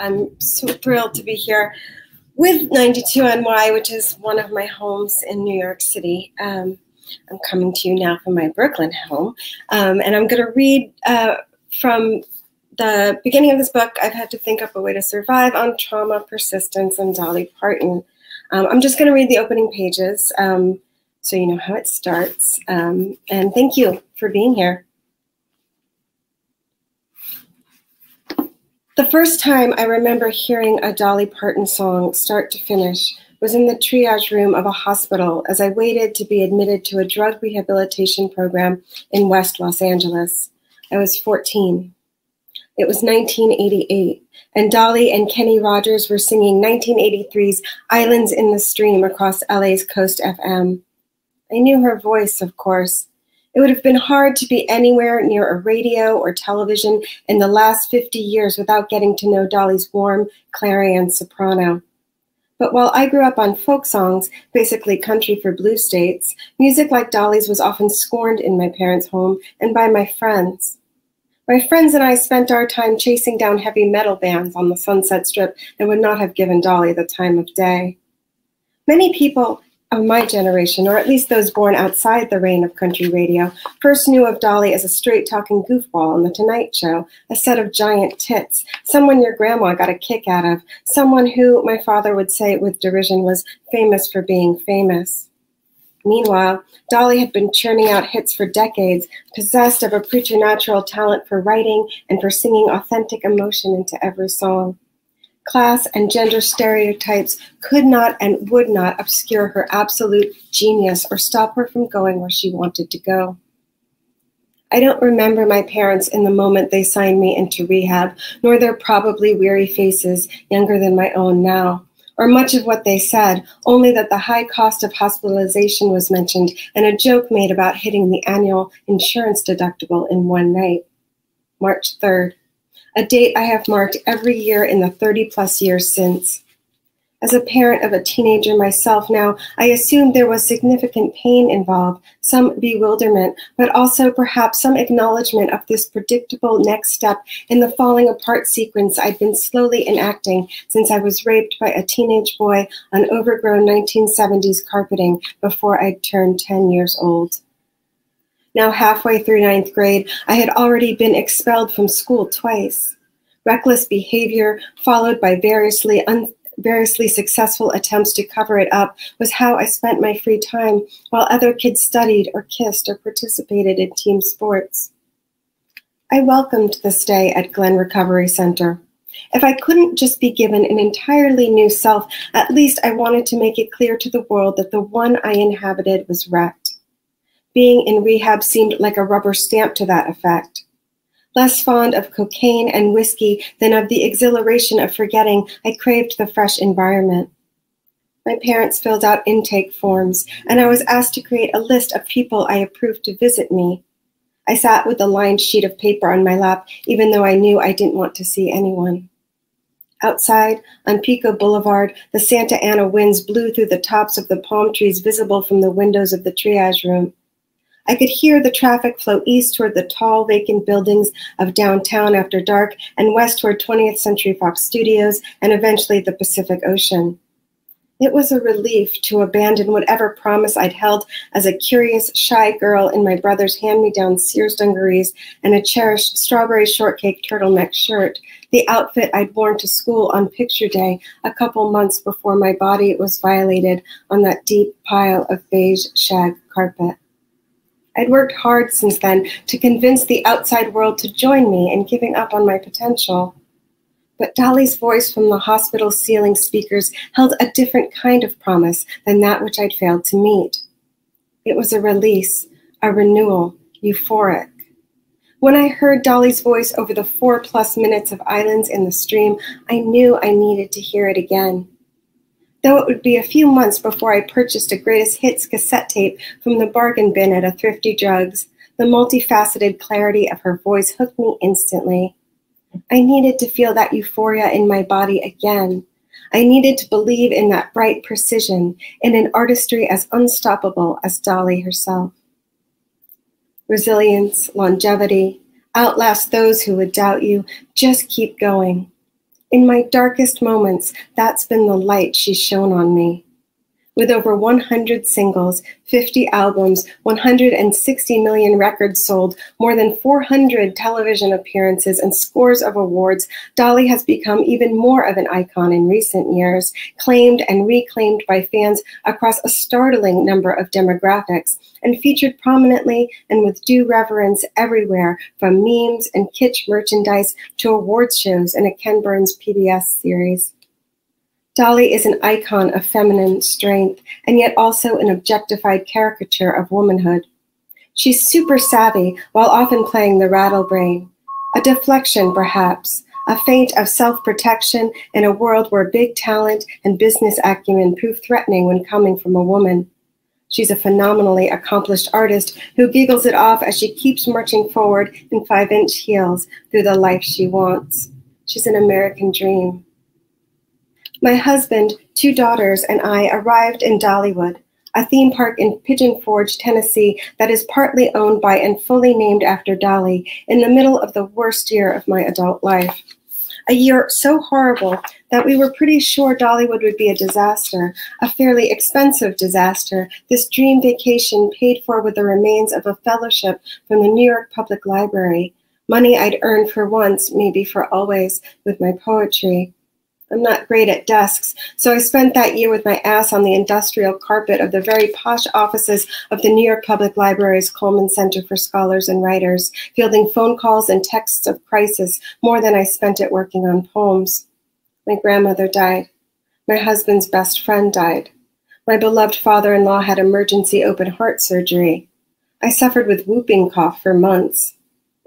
I'm so thrilled to be here with 92NY, which is one of my homes in New York City. Um, I'm coming to you now from my Brooklyn home, um, and I'm going to read uh, from the beginning of this book. I've had to think up a way to survive on trauma, persistence, and Dolly Parton. Um, I'm just going to read the opening pages um, so you know how it starts. Um, and thank you for being here. The first time I remember hearing a Dolly Parton song start to finish was in the triage room of a hospital as I waited to be admitted to a drug rehabilitation program in West Los Angeles. I was 14. It was 1988, and Dolly and Kenny Rogers were singing 1983's Islands in the Stream across LA's Coast FM. I knew her voice, of course, it would have been hard to be anywhere near a radio or television in the last 50 years without getting to know Dolly's warm clarion soprano. But while I grew up on folk songs, basically country for blue states, music like Dolly's was often scorned in my parents' home and by my friends. My friends and I spent our time chasing down heavy metal bands on the Sunset Strip and would not have given Dolly the time of day. Many people of my generation, or at least those born outside the reign of country radio, first knew of Dolly as a straight talking goofball on The Tonight Show, a set of giant tits, someone your grandma got a kick out of, someone who, my father would say with derision, was famous for being famous. Meanwhile, Dolly had been churning out hits for decades, possessed of a preternatural talent for writing and for singing authentic emotion into every song class, and gender stereotypes could not and would not obscure her absolute genius or stop her from going where she wanted to go. I don't remember my parents in the moment they signed me into rehab, nor their probably weary faces, younger than my own now, or much of what they said, only that the high cost of hospitalization was mentioned and a joke made about hitting the annual insurance deductible in one night. March 3rd, a date I have marked every year in the 30 plus years since. As a parent of a teenager myself now, I assumed there was significant pain involved, some bewilderment, but also perhaps some acknowledgement of this predictable next step in the falling apart sequence I'd been slowly enacting since I was raped by a teenage boy on overgrown 1970s carpeting before I'd turned 10 years old. Now halfway through ninth grade, I had already been expelled from school twice. Reckless behavior, followed by variously variously successful attempts to cover it up was how I spent my free time while other kids studied or kissed or participated in team sports. I welcomed the stay at Glen Recovery Center. If I couldn't just be given an entirely new self, at least I wanted to make it clear to the world that the one I inhabited was wrecked. Being in rehab seemed like a rubber stamp to that effect. Less fond of cocaine and whiskey than of the exhilaration of forgetting, I craved the fresh environment. My parents filled out intake forms, and I was asked to create a list of people I approved to visit me. I sat with a lined sheet of paper on my lap, even though I knew I didn't want to see anyone. Outside, on Pico Boulevard, the Santa Ana winds blew through the tops of the palm trees visible from the windows of the triage room. I could hear the traffic flow east toward the tall, vacant buildings of downtown after dark and west toward 20th Century Fox Studios and eventually the Pacific Ocean. It was a relief to abandon whatever promise I'd held as a curious, shy girl in my brother's hand-me-down Sears dungarees and a cherished strawberry shortcake turtleneck shirt, the outfit I'd worn to school on picture day a couple months before my body was violated on that deep pile of beige shag carpet. I'd worked hard since then to convince the outside world to join me in giving up on my potential. But Dolly's voice from the hospital ceiling speakers held a different kind of promise than that which I'd failed to meet. It was a release, a renewal, euphoric. When I heard Dolly's voice over the four plus minutes of Islands in the Stream, I knew I needed to hear it again though it would be a few months before I purchased a greatest hits cassette tape from the bargain bin at a thrifty drugs. The multifaceted clarity of her voice hooked me instantly. I needed to feel that euphoria in my body again. I needed to believe in that bright precision, in an artistry as unstoppable as Dolly herself. Resilience, longevity, outlast those who would doubt you, just keep going. In my darkest moments, that's been the light she's shone on me. With over 100 singles, 50 albums, 160 million records sold, more than 400 television appearances, and scores of awards, Dolly has become even more of an icon in recent years, claimed and reclaimed by fans across a startling number of demographics, and featured prominently and with due reverence everywhere, from memes and kitsch merchandise to awards shows and a Ken Burns PBS series. Dolly is an icon of feminine strength and yet also an objectified caricature of womanhood. She's super savvy while often playing the rattle brain. A deflection, perhaps, a feint of self protection in a world where big talent and business acumen prove threatening when coming from a woman. She's a phenomenally accomplished artist who giggles it off as she keeps marching forward in five inch heels through the life she wants. She's an American dream. My husband, two daughters, and I arrived in Dollywood, a theme park in Pigeon Forge, Tennessee, that is partly owned by and fully named after Dolly, in the middle of the worst year of my adult life. A year so horrible that we were pretty sure Dollywood would be a disaster, a fairly expensive disaster, this dream vacation paid for with the remains of a fellowship from the New York Public Library, money I'd earned for once, maybe for always, with my poetry. I'm not great at desks, so I spent that year with my ass on the industrial carpet of the very posh offices of the New York Public Library's Cullman Center for Scholars and Writers, fielding phone calls and texts of crisis more than I spent it working on poems. My grandmother died. My husband's best friend died. My beloved father-in-law had emergency open heart surgery. I suffered with whooping cough for months.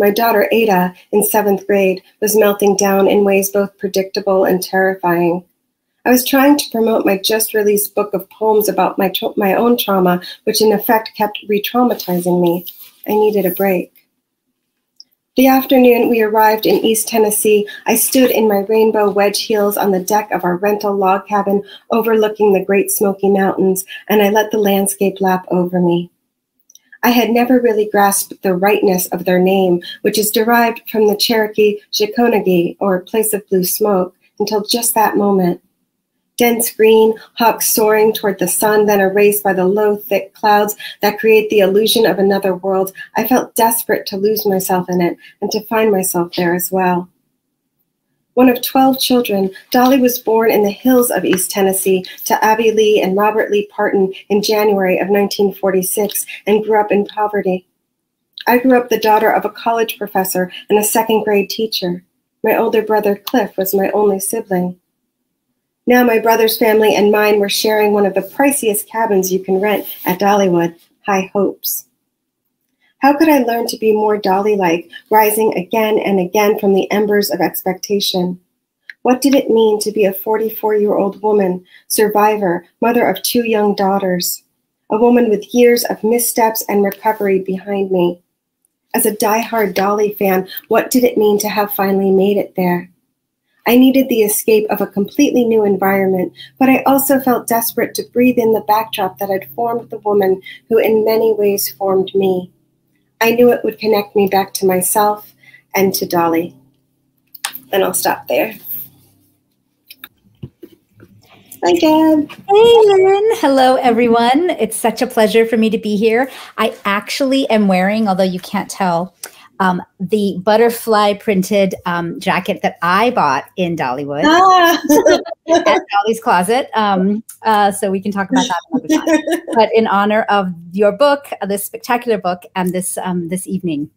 My daughter Ada, in seventh grade, was melting down in ways both predictable and terrifying. I was trying to promote my just released book of poems about my, my own trauma, which in effect kept re traumatizing me. I needed a break. The afternoon we arrived in East Tennessee, I stood in my rainbow wedge heels on the deck of our rental log cabin overlooking the Great Smoky Mountains, and I let the landscape lap over me. I had never really grasped the rightness of their name, which is derived from the Cherokee Shaconage, or place of blue smoke, until just that moment. Dense green, hawks soaring toward the sun, then erased by the low, thick clouds that create the illusion of another world, I felt desperate to lose myself in it and to find myself there as well. One of 12 children, Dolly was born in the hills of East Tennessee to Avie Lee and Robert Lee Parton in January of 1946 and grew up in poverty. I grew up the daughter of a college professor and a second grade teacher. My older brother, Cliff, was my only sibling. Now my brother's family and mine were sharing one of the priciest cabins you can rent at Dollywood, High Hopes. How could I learn to be more Dolly like, rising again and again from the embers of expectation? What did it mean to be a 44 year old woman, survivor, mother of two young daughters, a woman with years of missteps and recovery behind me? As a die-hard Dolly fan, what did it mean to have finally made it there? I needed the escape of a completely new environment, but I also felt desperate to breathe in the backdrop that had formed the woman who in many ways formed me. I knew it would connect me back to myself and to Dolly. And I'll stop there. Hi, Deb. Hey, Lynn. Hello, everyone. It's such a pleasure for me to be here. I actually am wearing, although you can't tell, um, the butterfly printed um, jacket that I bought in Dollywood ah. at Dolly's Closet. Um, uh, so we can talk about that But in honor of your book, uh, this spectacular book, and this um, this evening.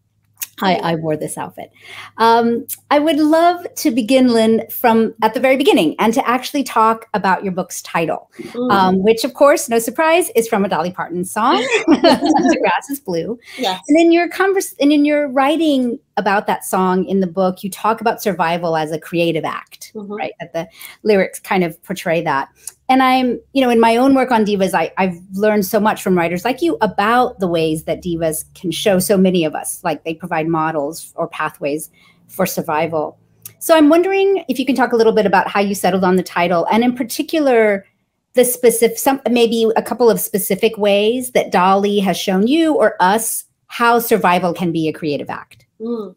I, I, wore this outfit. Um, I would love to begin, Lynn, from at the very beginning and to actually talk about your book's title, um, which, of course, no surprise, is from a Dolly Parton song, "The Grass Is Blue." Yes. And in your converse, and in your writing about that song in the book, you talk about survival as a creative act, mm-hmm. right? That the lyrics kind of portray that and I'm, you know, in my own work on divas, I, I've learned so much from writers like you about the ways that divas can show so many of us, like they provide models or pathways for survival. So I'm wondering if you can talk a little bit about how you settled on the title, and in particular, the specific, some maybe a couple of specific ways that Dolly has shown you or us how survival can be a creative act. Mm.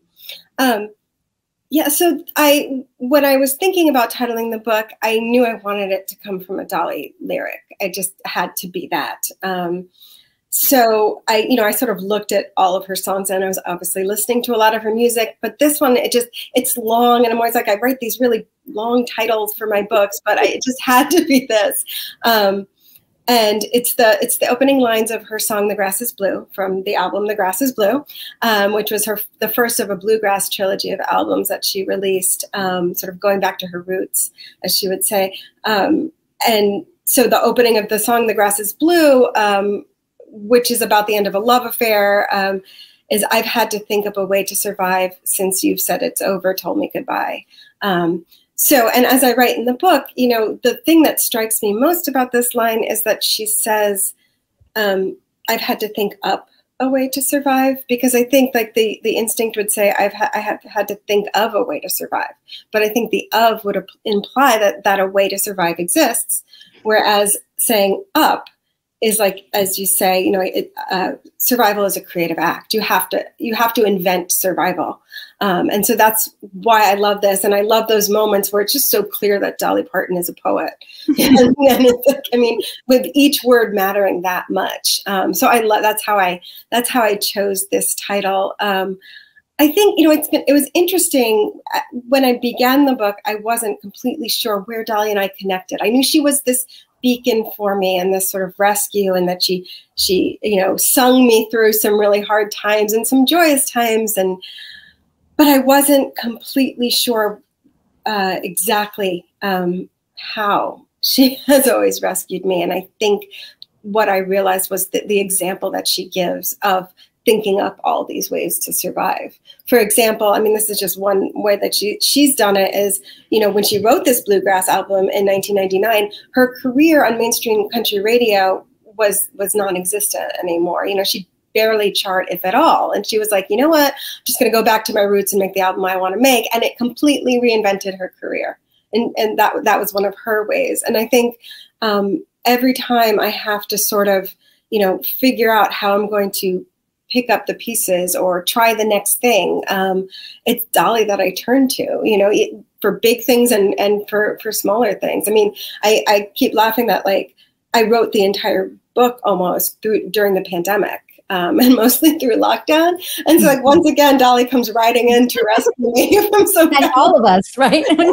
Um, yeah, so I when I was thinking about titling the book, I knew I wanted it to come from a Dolly lyric. I just had to be that. Um, so I, you know, I sort of looked at all of her songs and I was obviously listening to a lot of her music, but this one, it just, it's long. And I'm always like, I write these really long titles for my books, but I, it just had to be this. Um, and it's the it's the opening lines of her song "The Grass Is Blue" from the album "The Grass Is Blue," um, which was her the first of a bluegrass trilogy of albums that she released, um, sort of going back to her roots, as she would say. Um, and so the opening of the song "The Grass Is Blue," um, which is about the end of a love affair, um, is I've had to think of a way to survive since you've said it's over, told me goodbye. Um, so, and as I write in the book, you know, the thing that strikes me most about this line is that she says, um, I've had to think up a way to survive because I think like the the instinct would say I've ha- I have had to think of a way to survive, but I think the of would imply that that a way to survive exists, whereas saying up is like as you say you know it, uh, survival is a creative act. You have to you have to invent survival. Um, and so that's why i love this. And i love those moments where it's just so clear that dolly parton is a poet. And, like, i mean with each word mattering that much. Um, so i love that's how i that's how i chose this title. Um, I think you know it's been it was interesting uh, when I began the book. I wasn't completely sure where Dolly and I connected. I knew she was this beacon for me and this sort of rescue and that she she you know sung me through some really hard times and some joyous times. And but i wasn't completely sure uh, exactly um, how she has always rescued me. And i think what i realized was that the example that she gives of thinking up all these ways to survive. For example, I mean, this is just one way that she she's done it is, you know, when she wrote this bluegrass album in 1999, her career on mainstream country radio was was non-existent anymore. You know, she barely chart if at all. And she was like, you know what, I'm just gonna go back to my roots and make the album I want to make. And it completely reinvented her career. And and that that was one of her ways. And I think um, every time I have to sort of, you know, figure out how I'm going to pick up the pieces or try the next thing. Um, it's Dolly that I turn to, you know, it, for big things and, and for, for smaller things. I mean, I, I keep laughing that like I wrote the entire book almost through during the pandemic um, and mostly through lockdown. And so, like once again, Dolly comes riding in to rescue me from some. And all of us, right? Yeah,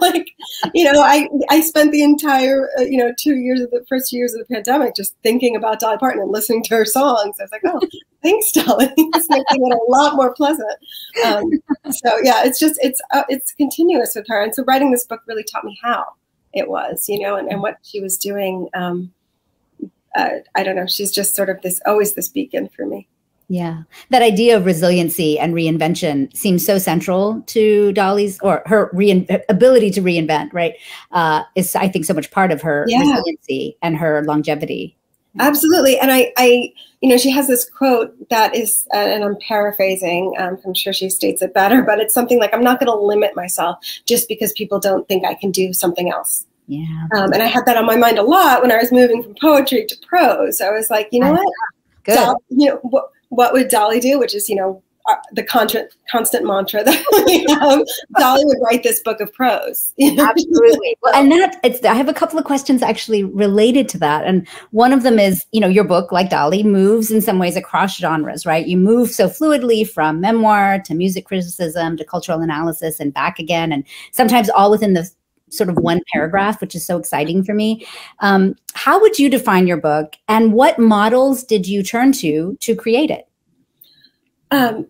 like you know, I I spent the entire uh, you know two years of the first years of the pandemic just thinking about Dolly Parton and listening to her songs. I was like, oh, thanks, Dolly. it's making it a lot more pleasant. Um, so yeah, it's just it's uh, it's continuous with her, and so writing this book really taught me how it was, you know, and, and what she was doing. Um, uh, I don't know. She's just sort of this, always this beacon for me. Yeah. That idea of resiliency and reinvention seems so central to Dolly's or her ability to reinvent, right? Uh, is, I think, so much part of her yeah. resiliency and her longevity. Absolutely. And I, I, you know, she has this quote that is, uh, and I'm paraphrasing, um, I'm sure she states it better, but it's something like, I'm not going to limit myself just because people don't think I can do something else. Yeah. Um, and I had that on my mind a lot when I was moving from poetry to prose. I was like, you know what? Good. Dolly, you know, what, what would Dolly do? Which is, you know, uh, the constant constant mantra that we have. Dolly would write this book of prose. Absolutely. Well, and that it's. I have a couple of questions actually related to that, and one of them is, you know, your book, like Dolly, moves in some ways across genres, right? You move so fluidly from memoir to music criticism to cultural analysis and back again, and sometimes all within the sort of one paragraph, which is so exciting for me. Um, how would you define your book, and what models did you turn to to create it? Um,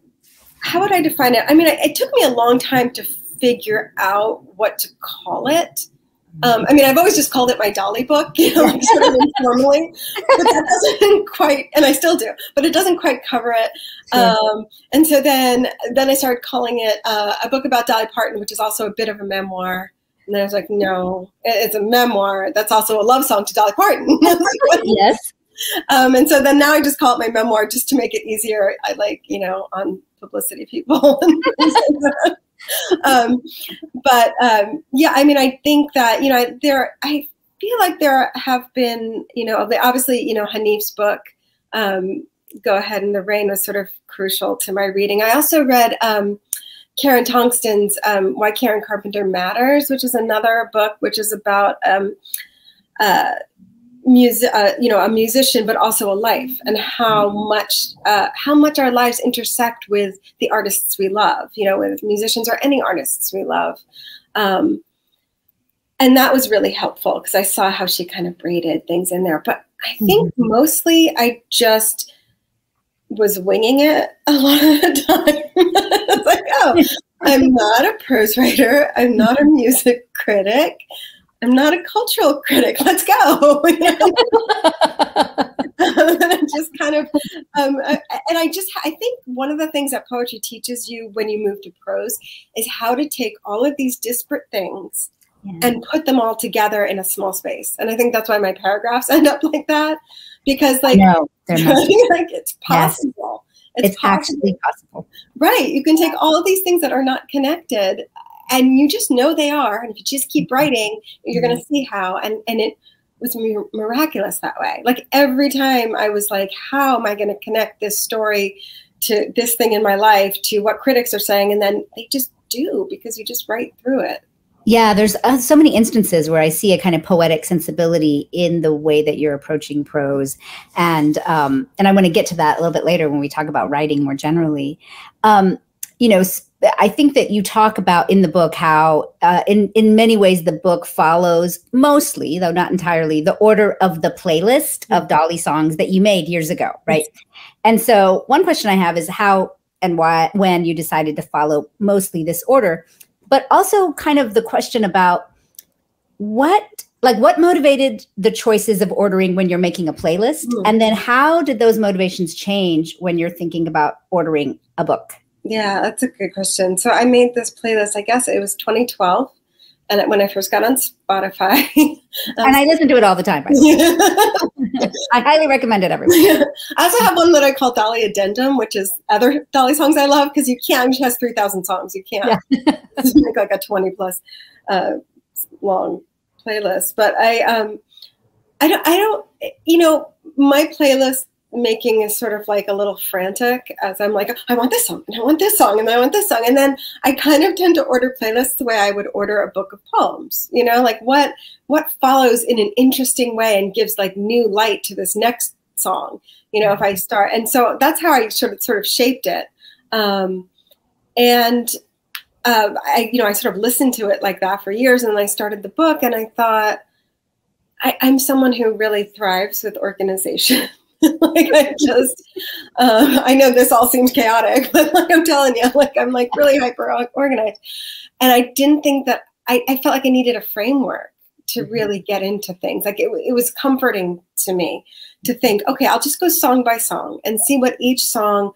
how would I define it? I mean, it, it took me a long time to figure out what to call it. Um, I mean, I've always just called it my Dolly book, you know, like sort of informally, but that doesn't quite, and I still do, but it doesn't quite cover it. Um, and so then, then I started calling it uh, a book about Dolly Parton, which is also a bit of a memoir. And I was like, no, it's a memoir. That's also a love song to Dolly Parton. yes. Um, and so then now I just call it my memoir just to make it easier. I like, you know, on publicity people. um, but um, yeah, I mean, I think that, you know, there, I feel like there have been, you know, obviously, you know, Hanif's book, um, Go Ahead in the Rain was sort of crucial to my reading. I also read, um, Karen Tongson's um, Why Karen Carpenter Matters, which is another book which is about um, uh, music, uh, you know, a musician, but also a life, and how mm-hmm. much uh, how much our lives intersect with the artists we love. You know, with musicians or any artists we love. Um, and that was really helpful because I saw how she kind of braided things in there. But I think mm-hmm. mostly I just was winging it a lot of the time. it's like, oh, I'm not a prose writer. I'm not a music critic. I'm not a cultural critic. Let's go. just kind of, um, and I just, I think one of the things that poetry teaches you when you move to prose is how to take all of these disparate things yeah. and put them all together in a small space. And I think that's why my paragraphs end up like that because like, no, like it's possible. Yes. It's, it's possible. actually possible. Right. You can take all of these things that are not connected and you just know they are. And if you just keep mm-hmm. writing, you're mm-hmm. going to see how. And, and it was miraculous that way. Like every time I was like, how am I going to connect this story to this thing in my life to what critics are saying? And then they just do because you just write through it. Yeah, there's uh, so many instances where I see a kind of poetic sensibility in the way that you're approaching prose, and um, and I want to get to that a little bit later when we talk about writing more generally. Um, you know, I think that you talk about in the book how, uh, in in many ways, the book follows mostly, though not entirely, the order of the playlist of mm-hmm. Dolly songs that you made years ago, right? And so, one question I have is how and why, when you decided to follow mostly this order but also kind of the question about what like what motivated the choices of ordering when you're making a playlist? Mm. and then how did those motivations change when you're thinking about ordering a book? Yeah that's a good question. So i made this playlist i guess it was 2012 and when I first got on Spotify. and I listen to it all the time. I highly recommend it, everyone. I also have one that I call Dolly Addendum, which is other Dolly songs I love because you can't. She has three thousand songs. You can't yeah. make like a twenty plus uh, long playlist. But I, um, I don't. I don't. You know, my playlist making is sort of like a little frantic as I'm like, I want this song and I want this song and I want this song. And then I kind of tend to order playlists the way I would order a book of poems, you know, like what what follows in an interesting way and gives like new light to this next song, you know, if I start. And so that's how I sort of sort of shaped it. Um, and uh, I, you know, I sort of listened to it like that for years and then I started the book and I thought, I, I'm someone who really thrives with organization. like I just, um, I know this all seems chaotic, but like I'm telling you, like I'm like really hyper organized, and I didn't think that I, I felt like I needed a framework to mm-hmm. really get into things. Like it, it was comforting to me to think, okay, I'll just go song by song and see what each song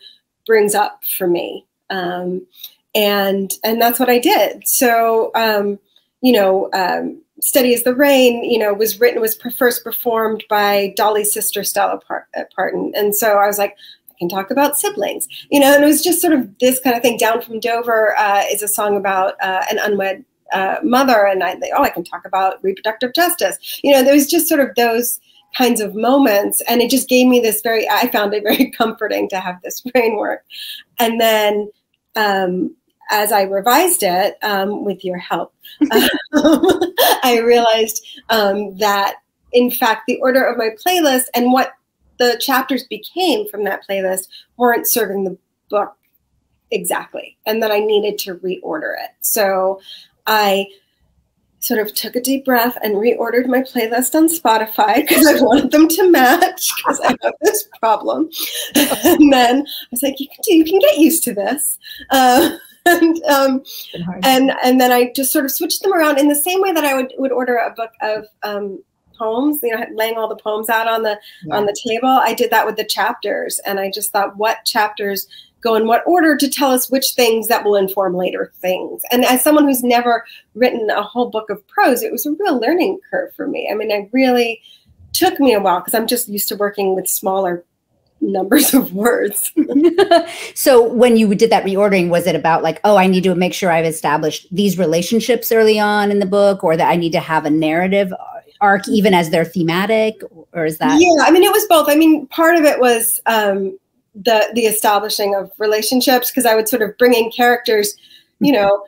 brings up for me. Um, and and that's what I did. So um, you know, um, Steady as the Rain, you know, was written, was first performed by Dolly's sister, Stella uh, Parton. And so I was like, I can talk about siblings, you know, and it was just sort of this kind of thing. Down from Dover uh, is a song about uh, an unwed uh, mother. And I, oh, I can talk about reproductive justice. You know, there was just sort of those kinds of moments. And it just gave me this very, I found it very comforting to have this framework. And then, um, as I revised it um, with your help, um, I realized um, that, in fact, the order of my playlist and what the chapters became from that playlist weren't serving the book exactly, and that I needed to reorder it. So I sort of took a deep breath and reordered my playlist on Spotify because I wanted them to match because I have this problem. and then I was like, you can do, you can get used to this. Uh, and um, and and then I just sort of switched them around in the same way that I would would order a book of um, poems. You know, laying all the poems out on the yeah. on the table. I did that with the chapters, and I just thought, what chapters go in what order to tell us which things that will inform later things. And as someone who's never written a whole book of prose, it was a real learning curve for me. I mean, I really took me a while because I'm just used to working with smaller numbers of words. so when you did that reordering, was it about like, oh, I need to make sure I've established these relationships early on in the book, or that I need to have a narrative arc even as they're thematic, or is that? Yeah, I mean, it was both. I mean, part of it was um, the the establishing of relationships because I would sort of bring in characters you know,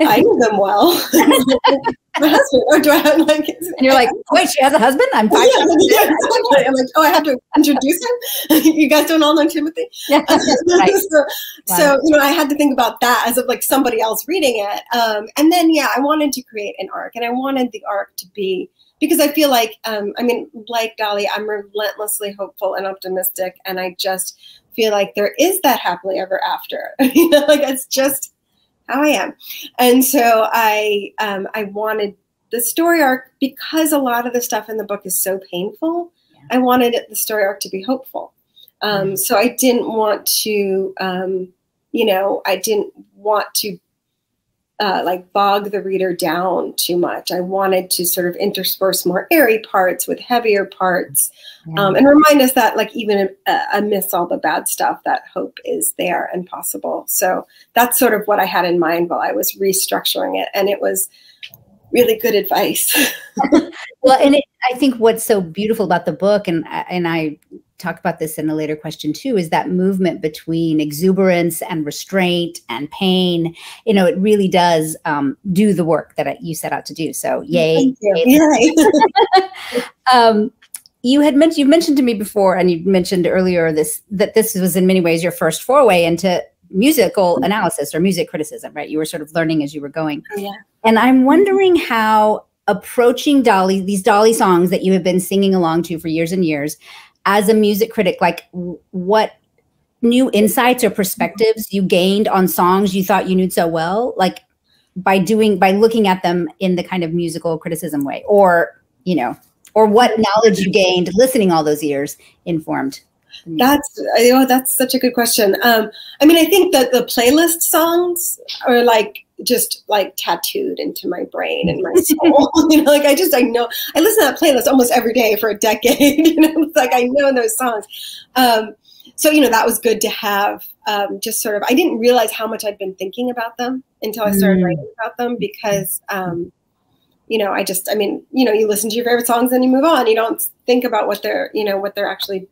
I knew them well. My husband, or do I have like? And you're like, wait, she has a husband? I'm. Yeah, yeah, exactly. I'm like, oh, I have to introduce him. you guys don't all know Timothy. Yeah, right. so, so, you know, I had to think about that as of like somebody else reading it. Um, and then, yeah, I wanted to create an arc, and I wanted the arc to be because I feel like, um, I mean, like Dolly, I'm relentlessly hopeful and optimistic, and I just feel like there is that happily ever after. you know, like it's just how I am. And so I um, I wanted the story arc because a lot of the stuff in the book is so painful. Yeah. I wanted it, the story arc to be hopeful. Um, mm-hmm. So I didn't want to, um, you know, I didn't want to uh, like bog the reader down too much. I wanted to sort of intersperse more airy parts with heavier parts um, and remind us that like even uh, amidst all the bad stuff, that hope is there and possible. So that's sort of what I had in mind while I was restructuring it. And it was really good advice. well, and it, I think what's so beautiful about the book, and and I talk about this in a later question too, is that movement between exuberance and restraint and pain. You know, it really does um, do the work that you set out to do. So, yay! yay. um, you had mentioned you mentioned to me before, and you mentioned earlier this that this was in many ways your first foray into musical mm-hmm. analysis or music criticism, right? You were sort of learning as you were going. Yeah. And I'm wondering how approaching Dolly, these Dolly songs that you have been singing along to for years and years, as a music critic, like what new insights or perspectives you gained on songs you thought you knew so well, like by doing by looking at them in the kind of musical criticism way, or you know, or what knowledge you gained listening all those years informed that's you know that's such a good question. Um, I mean, I think that the playlist songs are like just like tattooed into my brain and my soul. you know, like I just I know I listen to that playlist almost every day for a decade. you know, it's like I know those songs. Um, so you know that was good to have. Um, just sort of, I didn't realize how much I'd been thinking about them until I started mm. writing about them because. Um, you know, I just, I mean, you know, you listen to your favorite songs and you move on. You don't think about what they're, you know, what they're actually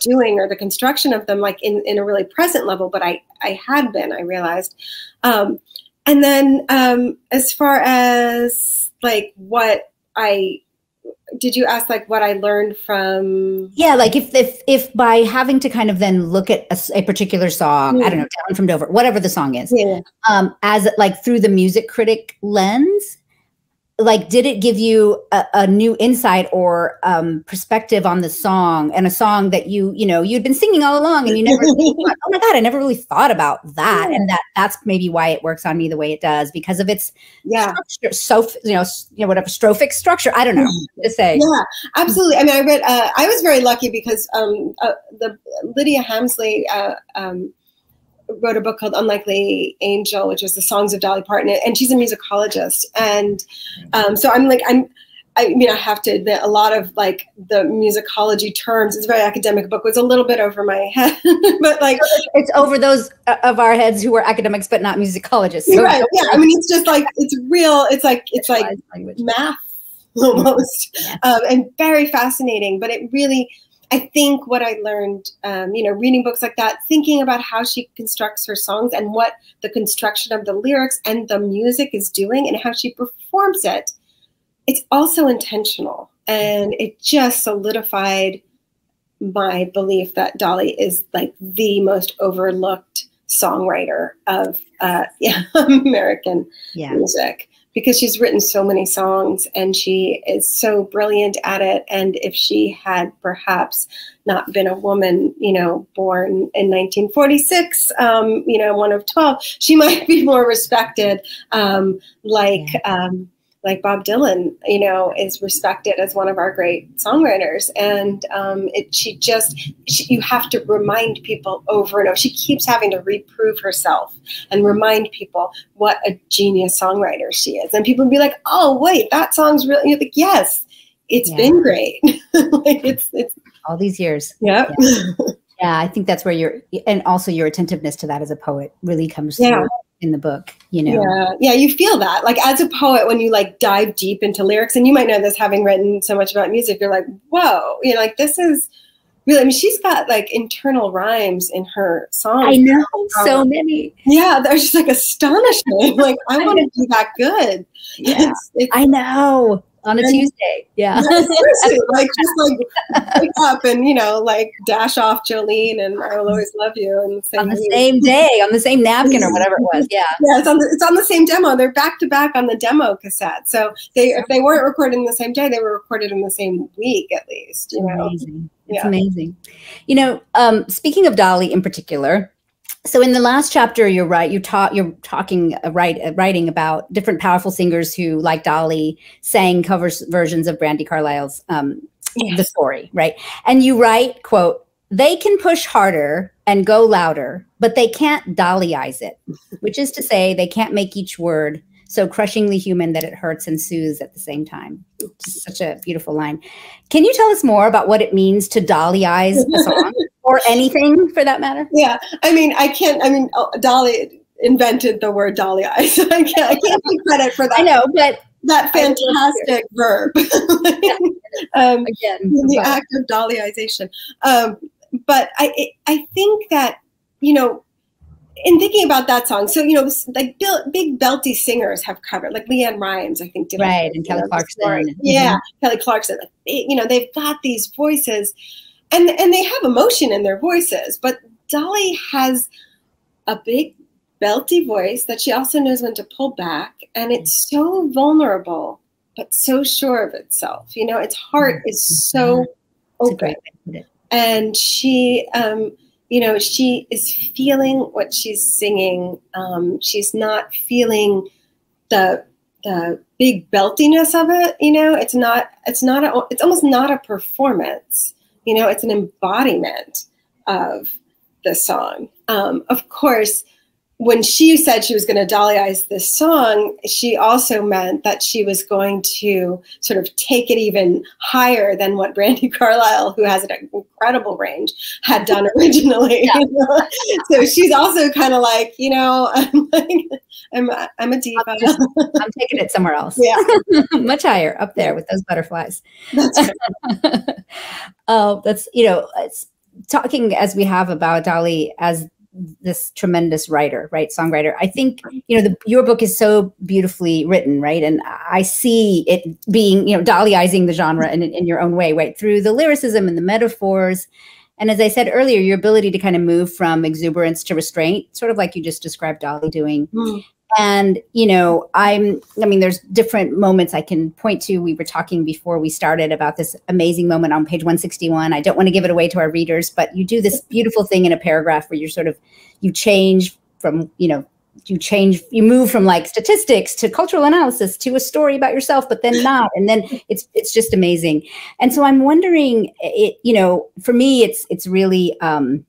doing or the construction of them like in, in a really present level, but I, I had been, I realized. Um, and then um, as far as like what I did you ask like what I learned from? Yeah, like if if if by having to kind of then look at a, a particular song, I don't know, down from Dover, whatever the song is, yeah. um, as like through the music critic lens, like did it give you a, a new insight or um, perspective on the song and a song that you you know you'd been singing all along and you never oh my god i never really thought about that. Yeah. and that that's maybe why it works on me the way it does because of its yeah. structure, so you know you know whatever strophic structure. I don't know. To say. Yeah absolutely. I mean i read uh, i was very lucky because um, uh, the Lydia Hamessley uh, um, wrote a book called Unlikely Angel, which was the songs of Dolly Parton, and she's a musicologist. And um, so I'm like, I'm, I mean, I have to admit, a lot of like the musicology terms, it's a very academic book, was a little bit over my head, but like it's over those uh, of our heads who are academics but not musicologists. So right? Yeah, I mean, it's just like it's real. It's like it's like math almost, yeah. um, and very fascinating. But it really I think what I learned, um, you know, reading books like that, thinking about how she constructs her songs and what the construction of the lyrics and the music is doing and how she performs it, it's also intentional. And it just solidified my belief that Dolly is like the most overlooked songwriter of uh, yeah, American yeah. music because she's written so many songs and she is so brilliant at it. And if she had perhaps not been a woman, you know, born in 1946, um, you know, one of 12, she might be more respected um, like. Um, like Bob Dylan, you know, is respected as one of our great songwriters. And um, it, she just, she, you have to remind people over and over. She keeps having to reprove herself and remind people what a genius songwriter she is. And people would be like, oh, wait, that song's really, you're like, yes, it's yeah. been great. like it's, it's all these years. Yeah. yeah. yeah. I think that's where your, and also your attentiveness to that as a poet really comes yeah. through in the book you know yeah yeah you feel that like as a poet when you like dive deep into lyrics and you might know this having written so much about music you're like whoa you know like this is really, I mean, she's got like internal rhymes in her songs. I know um, so many. Yeah, they're just like astonishing. like I want to be that good. Yeah, it's, it's, I know on a and, Tuesday. Yeah. like just like wake up and you know like dash off Jolene and I will always love you and on the same day on the same napkin or whatever it was. Yeah. Yeah, it's on the it's on the same demo. They're back to back on the demo cassette. So they if they weren't recorded in the same day, they were recorded in the same week at least. You know. Amazing. It's yeah. amazing. You know, um, speaking of Dolly in particular, so in the last chapter you're right you taught you're talking uh, right uh, writing about different powerful singers who like dolly sang covers versions of Brandi Carlile's um, yes. the story right and you write quote they can push harder and go louder but they can't dollyize it which is to say they can't make each word so crushingly human that it hurts and soothes at the same time. Such a beautiful line. Can you tell us more about what it means to dollyize a song or anything for that matter? Yeah, I mean, I can't. I mean, oh, Dolly invented the word dollyize. I can't. I can't take credit for that. I know, but that fantastic verb. um, Again, the act of dollyization. Um, but I, I think that you know in thinking about that song, so you know, like big belty singers have covered, like LeAnn Rimes, I think, did right, and Kelly Clarkson. Yeah, mm-hmm. Kelly Clarkson. Like, you know, they've got these voices, and and they have emotion in their voices. But Dolly has a big belty voice that she also knows when to pull back, and it's so vulnerable, but so sure of itself. You know, its heart mm-hmm. is so open, and she. um you know, she is feeling what she's singing. Um, she's not feeling the the big beltiness of it. You know, it's not. It's not. A, it's almost not a performance. You know, it's an embodiment of the song. Um, of course, when she said she was going to dollyize this song, she also meant that she was going to sort of take it even higher than what Brandi Carlile, who has an incredible range, had done originally. Yeah. so she's also kind of like, you know, I'm like, I'm, I'm a diva. I'm, just, I'm taking it somewhere else. Yeah, much higher up there with those butterflies. That's oh, that's you know, talking as we have about Dolly as this tremendous writer, right? Songwriter. I think, you know, the, your book is so beautifully written, right? And I see it being, you know, Dollyizing the genre in, in your own way, right? Through the lyricism and the metaphors. And as I said earlier, your ability to kind of move from exuberance to restraint, sort of like you just described Dolly doing. Mm and you know i'm i mean there's different moments i can point to. We were talking before we started about this amazing moment on page 161 i don't want to give it away to our readers but you do this beautiful thing in a paragraph where you're sort of you change from you know you change you move from like statistics to cultural analysis to a story about yourself but then not. And then it's it's just amazing. And so i'm wondering it you know for me it's it's really um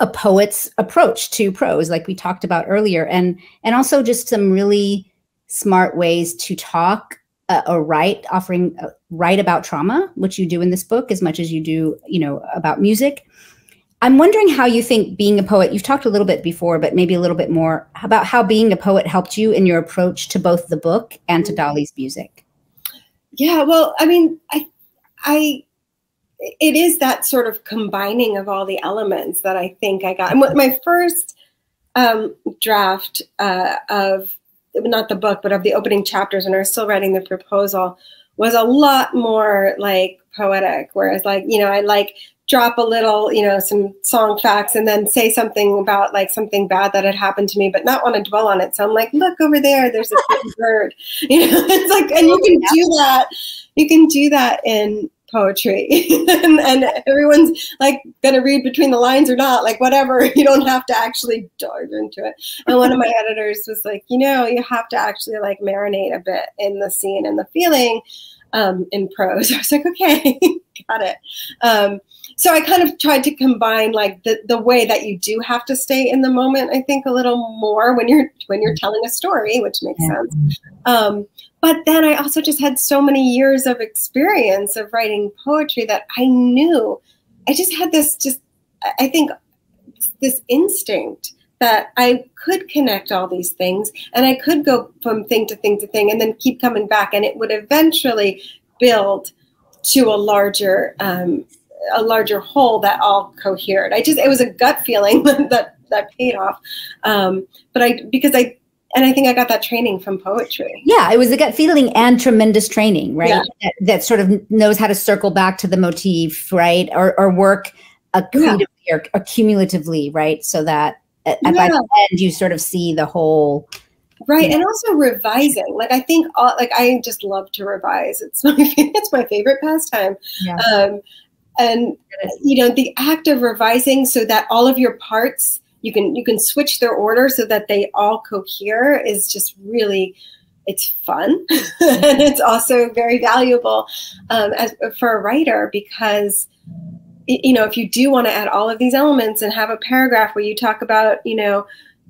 a poet's approach to prose like we talked about earlier and and also just some really smart ways to talk uh, or write offering uh, write about trauma which you do in this book as much as you do you know about music. I'm wondering how you think being a poet you've talked a little bit before but maybe a little bit more about how being a poet helped you in your approach to both the book and to dolly's music. Yeah well i mean i i it is that sort of combining of all the elements that I think I got. And my first um, draft uh, of not the book, but of the opening chapters, when I was still writing the proposal, was a lot more like poetic. Whereas, like you know, I like drop a little, you know, some song facts and then say something about like something bad that had happened to me, but not want to dwell on it. So I'm like, look over there, there's a bird. You know, it's like, and you can do that. You can do that in poetry. And, and, everyone's like gonna read between the lines or not like whatever. You don't have to actually dive into it. And one of my editors was like you know you have to actually like marinate a bit in the scene and the feeling um, in prose. I was like okay got it. Um, so i kind of tried to combine like the, the way that you do have to stay in the moment i think a little more when you're when you're telling a story which makes sense. Um, but then I also just had so many years of experience of writing poetry that I knew I just had this just I think this instinct that I could connect all these things and I could go from thing to thing to thing and then keep coming back and it would eventually build to a larger um, a larger whole that all cohered. I just it was a gut feeling that that paid off. Um, but I because I and I think I got that training from poetry. Yeah, it was a gut feeling and tremendous training, right? Yeah. That, that, sort of knows how to circle back to the motif, right? Or, or work accumulatively, yeah. or, or cumulatively, right? So that at, yeah. by the end you sort of see the whole. Right, and also revising. Like I think, all, like I just love to revise. It's my it's my favorite pastime. Um, and you know the act of revising so that all of your parts you can you can switch their order so that they all cohere is just really it's fun. And it's also very valuable um, as for a writer because you know if you do want to add all of these elements and have a paragraph where you talk about you know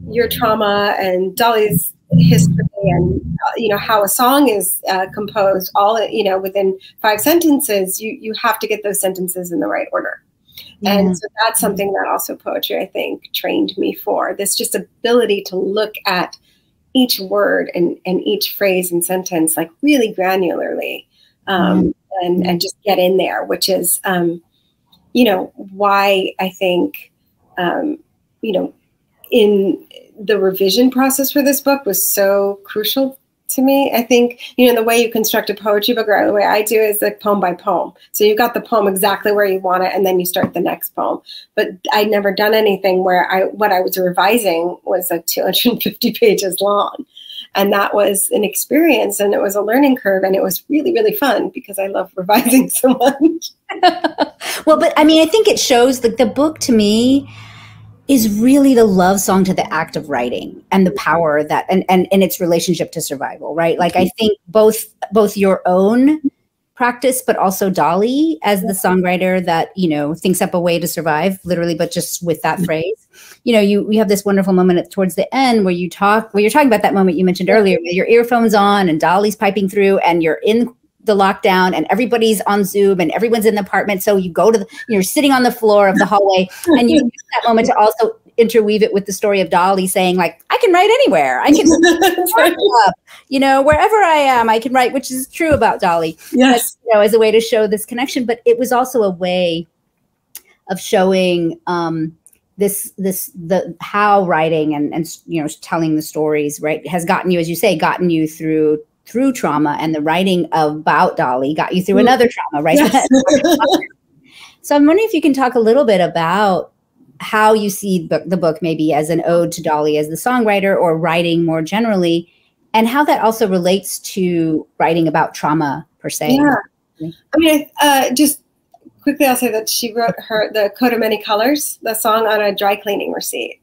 your trauma and Dolly's history and uh, you know how a song is uh, composed all you know within five sentences you you have to get those sentences in the right order and so that's something that also poetry, I think, trained me for this just ability to look at each word and, and each phrase and sentence like really granularly um, mm and, and just get in there, which is, um, you know, why I think, um, you know, in the revision process for this book was so crucial to me. I think, you know, the way you construct a poetry book or the way I do is like poem by poem. So you've got the poem exactly where you want it and then you start the next poem. But I'd never done anything where I what I was revising was like 250 pages long. And that was an experience and it was a learning curve and it was really, really fun because I love revising so much. well, but I mean, I think it shows like the book to me is really the love song to the act of writing and the power that and and, and its relationship to survival right? Like i mm-hmm. think both both your own practice but also dolly as the songwriter that you know thinks up a way to survive literally but just with that mm-hmm. phrase. You know you you have this wonderful moment at, towards the end where you talk where you're talking about that moment you mentioned earlier where your earphones on and dolly's piping through and you're in the lockdown and everybody's on Zoom and everyone's in the apartment. So you go to the, you're sitting on the floor of the hallway and you use that moment to also interweave it with the story of Dolly saying like, I can write anywhere. I can, up, you know, wherever I am, I can write, which is true about Dolly. Yes. But, you know, as a way to show this connection, but it was also a way of showing, um, this this the how writing and and you know telling the stories right has gotten you as you say gotten you through through trauma and the writing about Dolly got you through mm. another trauma, right? Yes. so I'm wondering if you can talk a little bit about how you see the book maybe as an ode to Dolly as the songwriter or writing more generally, and how that also relates to writing about trauma per se. Yeah. I mean, uh, just quickly, I'll say that she wrote her the coat of many colors, the song on a dry cleaning receipt.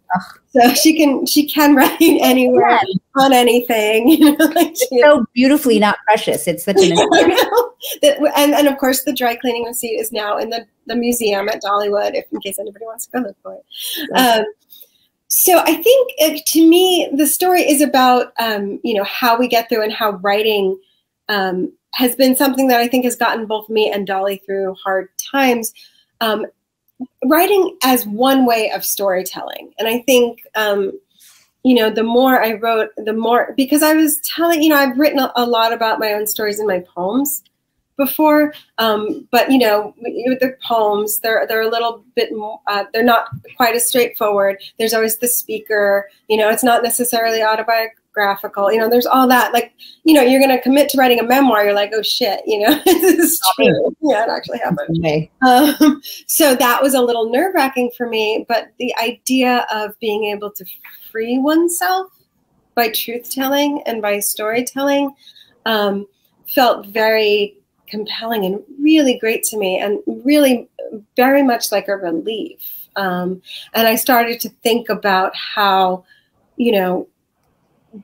So she can she can write anywhere yeah. on anything. You know, like she, so beautifully not precious. It's such an and and of course the dry cleaning receipt is now in the, the museum at Dollywood, if in case anybody wants to go look for it. Um, so I think uh, to me the story is about um, you know how we get through and how writing um, has been something that I think has gotten both me and Dolly through hard times. Um, writing as one way of storytelling. And I think, um, you know, the more I wrote, the more, because I was telling, you know, I've written a, a lot about my own stories in my poems before, um, but you know, the poems they're they're a little bit more, uh, they're not quite as straightforward. There's always the speaker, you know, it's not necessarily autobiographical graphical you know there's all that like you know you're going to commit to writing a memoir you're like oh shit you know this is true. yeah. It actually happened. okay. um, so that was a little nerve-wracking for me but the idea of being able to free oneself by truth telling and by storytelling um, felt very compelling and really great to me and really very much like a relief. Um, and i started to think about how you know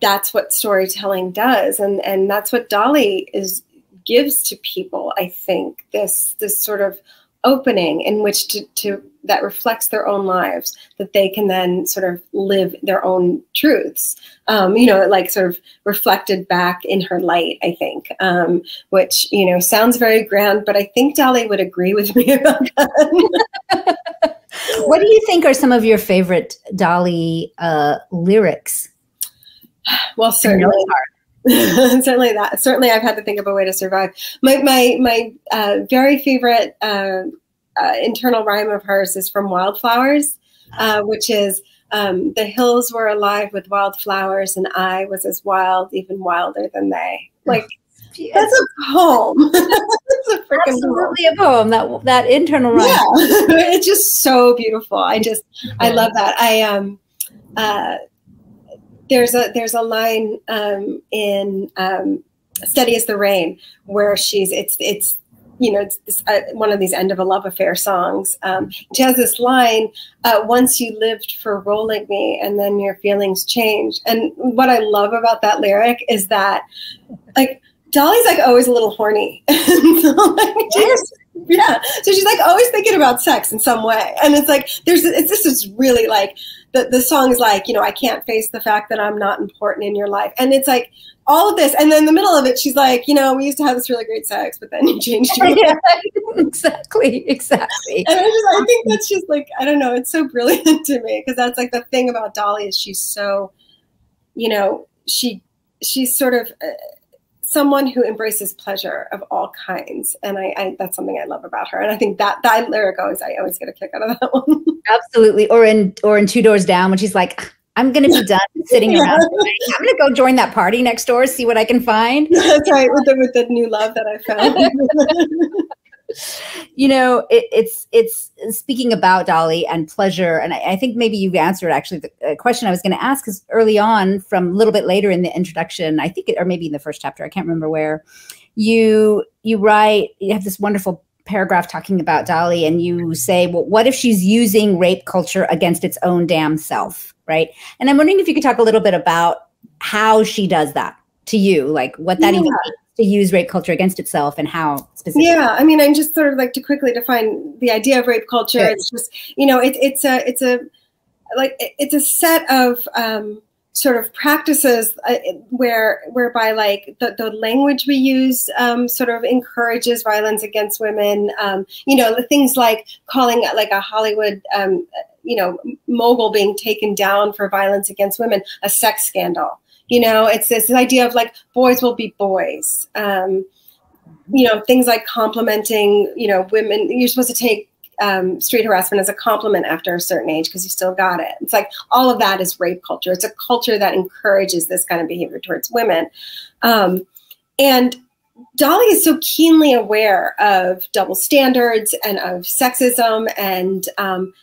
that's what storytelling does. And and that's what dolly is gives to people i think this this sort of opening in which to, to that reflects their own lives that they can then sort of live their own truths um, you know like sort of reflected back in her light i think um, which you know sounds very grand but i think dolly would agree with me about that. What do you think are some of your favorite dolly uh, lyrics well, certainly. certainly that certainly I've had to think of a way to survive. My my my uh, very favorite uh, uh, internal rhyme of hers is from Wildflowers, uh, which is um, the hills were alive with wildflowers, and I was as wild, even wilder than they. Like that's a poem. that's a freaking absolutely poem. a poem. That that internal rhyme. Yeah, it's just so beautiful. I just I love that. I um uh there's a there's a line um in um steady as the rain where she's it's it's you know, it's, it's uh, one of these end of a love affair songs. Um, she has this line, uh, once you lived for rolling me and then your feelings change. And what I love about that lyric is that like Dolly's like always a little horny. so, like, yes. Yeah. So she's like always thinking about sex in some way. And it's like, there's, it's this is really like, the, the song is like, you know, I can't face the fact that I'm not important in your life. And it's like, all of this. And then in the middle of it, she's like, you know, we used to have this really great sex, but then you changed your yeah, Exactly, exactly. And I just, I think that's just like, I don't know, it's so brilliant to me because that's like the thing about Dolly is she's so, you know, she, she's sort of uh, someone who embraces pleasure of all kinds. And I, I, that's something I love about her. And I think that that lyric always, I always get a kick out of that one. Absolutely. Or in, or in Two Doors Down when she's like, I'm going to be done sitting yeah. around. I'm going to go join that party next door, see what I can find. That's right, with the, with the new love that I found. You know, it, it's it's speaking about Dolly and pleasure, and I, I think maybe you've answered actually the uh, question I was going to ask is early on, from a little bit later in the introduction, I think, it, or maybe in the first chapter, I can't remember where. You you write you have this wonderful paragraph talking about Dolly, and you say, well, what if she's using rape culture against its own damn self, right? And I'm wondering if you could talk a little bit about how she does that to you, like what that yeah. even means to use rape culture against itself and how specifically. Yeah, I mean, I'm just sort of like to quickly define the idea of rape culture. Yes. It's just, you know, it, it's a, it's a, like, it's a set of, um, sort of practices uh, where whereby like the, the language we use um, sort of encourages violence against women um, you know things like calling like a hollywood um, you know mogul being taken down for violence against women a sex scandal you know it's this idea of like boys will be boys um, you know things like complimenting you know women you're supposed to take um, street harassment as a compliment after a certain age because you still got it. It's like all of that is rape culture. It's a culture that encourages this kind of behavior towards women. Um, and Dolly is so keenly aware of double standards and of sexism. And um,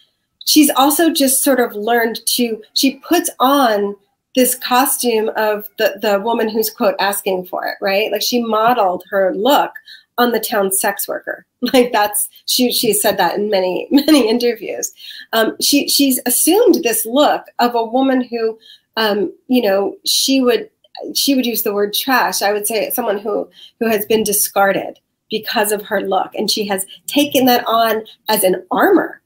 she's also just sort of learned to, she puts on this costume of the, the woman who's, quote, asking for it, right? Like she modeled her look on the town sex worker. Like that's she she said that in many many interviews. Um, she she's assumed this look of a woman who, um, you know, she would she would use the word trash. I would say someone who who has been discarded because of her look, and she has taken that on as an armor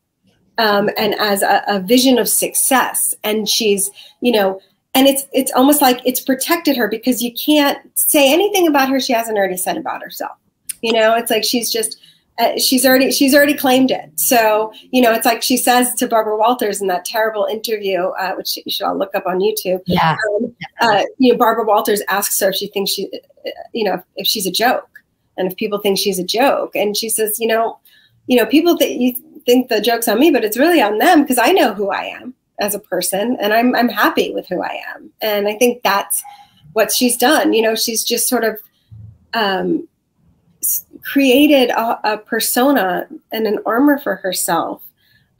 um, and as a, a vision of success. And she's you know and it's it's almost like it's protected her because you can't say anything about her she hasn't already said about herself you know, it's like she's just uh, she's already she's already claimed it. So you know, it's like she says to Barbara Walters in that terrible interview, uh, which you should all look up on YouTube. Yeah. Um, uh, you know, Barbara Walters asks her if she thinks she, uh, you know, if she's a joke, and if people think she's a joke, and she says, you know, you know, people that you think the joke's on me, but it's really on them because I know who I am as a person, and I'm I'm happy with who I am, and I think that's what she's done. You know, she's just sort of. Um, created a, a persona and an armor for herself,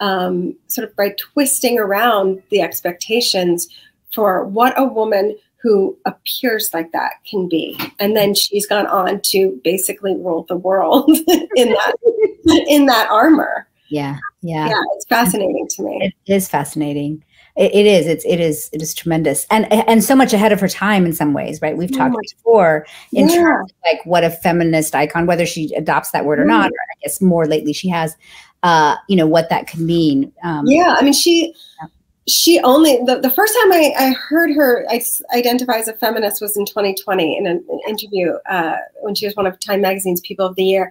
um, sort of by twisting around the expectations for what a woman who appears like that can be. And then she's gone on to basically rule the world in that in that armor. Yeah. Yeah. Yeah. It's fascinating to me. It is fascinating it, it is it's it is it is tremendous and and so much ahead of her time in some ways right we've talked before in yeah. terms of like what a feminist icon whether she adopts that word or not or i guess more lately she has uh you know what that could mean um, yeah i mean she she only the, the first time I, I heard her identify as a feminist was in 2020 in an, an interview uh, when she was one of time magazine's people of the year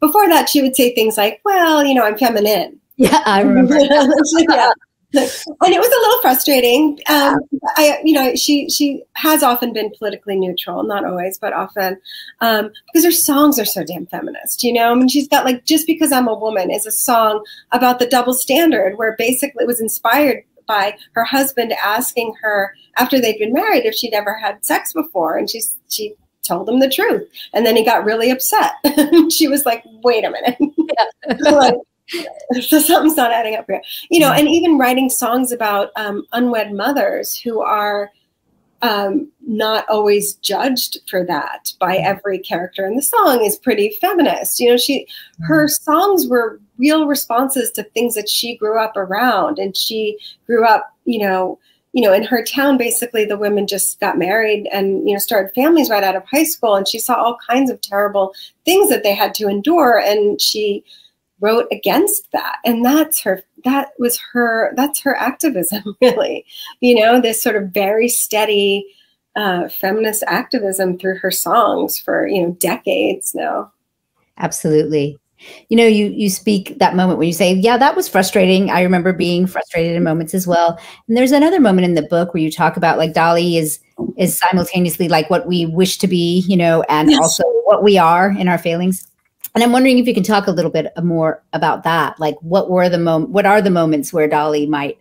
before that she would say things like well you know i'm feminine yeah i remember yeah and it was a little frustrating. Um, I, you know, she she has often been politically neutral, not always, but often, um, because her songs are so damn feminist. You know, I mean, she's got like "Just Because I'm a Woman" is a song about the double standard, where basically it was inspired by her husband asking her after they'd been married if she'd ever had sex before, and she's she told him the truth, and then he got really upset. she was like, "Wait a minute." like, so something's not adding up here. You know and even writing songs about um, unwed mothers who are um, not always judged for that by mm-hmm. every character in the song is pretty feminist. You know she her mm-hmm. songs were real responses to things that she grew up around. And she grew up you know you know in her town basically the women just got married and you know started families right out of high school. And she saw all kinds of terrible things that they had to endure. And she wrote against that. And that's her that was her that's her activism really. You know this sort of very steady uh, feminist activism through her songs for you know decades now. Absolutely. You know you you speak that moment when you say yeah that was frustrating. I remember being frustrated in moments as well. And there's another moment in the book where you talk about like dolly is is simultaneously like what we wish to be you know and yes. also what we are in our failings and I'm wondering if you can talk a little bit more about that. Like, what were the moment? What are the moments where Dolly might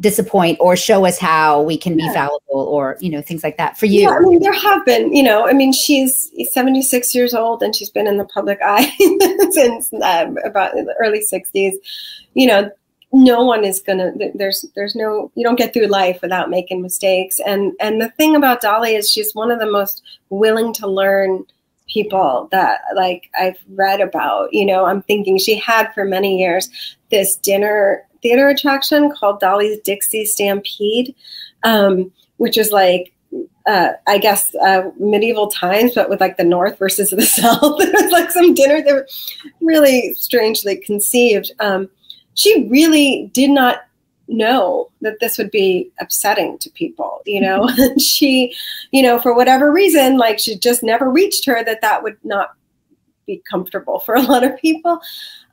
disappoint or show us how we can yeah. be fallible, or you know, things like that for you? Yeah, I mean, there have been. You know, I mean, she's 76 years old and she's been in the public eye since um, about the early 60s. You know, no one is gonna. There's there's no. You don't get through life without making mistakes. And and the thing about Dolly is she's one of the most willing to learn people that like I've read about. You know, I'm thinking she had for many years this dinner theater attraction called Dolly's Dixie Stampede, um, which is like uh, I guess uh, medieval times, but with like the North versus the South. like some dinner that were really strangely conceived. Um, she really did not know that this would be upsetting to people you know? And she you know for whatever reason like she just never reached her that that would not be comfortable for a lot of people.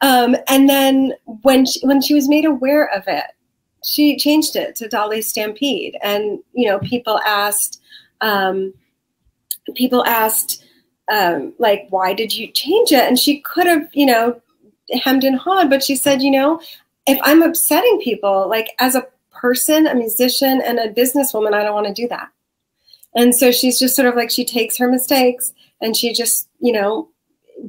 Um, and then when she, when she was made aware of it she changed it to dolly stampede. And you know people asked um, people asked um, like why did you change it? And she could have you know hemmed and hawed but she said you know if I'm upsetting people, like as a person, a musician, and a businesswoman, I don't want to do that. And so she's just sort of like she takes her mistakes and she just, you know,